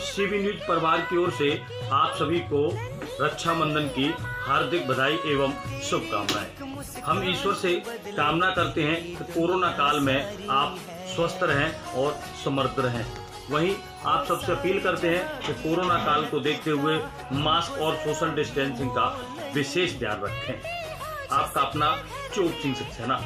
CB news परिवार की ओर से आप सभी को रक्षाबंधन की हार्दिक बधाई एवं शुभकामनाएँ। हम ईश्वर से कामना करते हैं कि कोरोना काल में आप स्वस्थ रहें और समर्थ रहें। वहीं आप सबसे अपील करते हैं कि कोरोना काल को देखते हुए मास्क और सोशल डिस्टेंसिंग का विशेष ध्यान रखें। आपका अपना चोट सिंह सक्सेना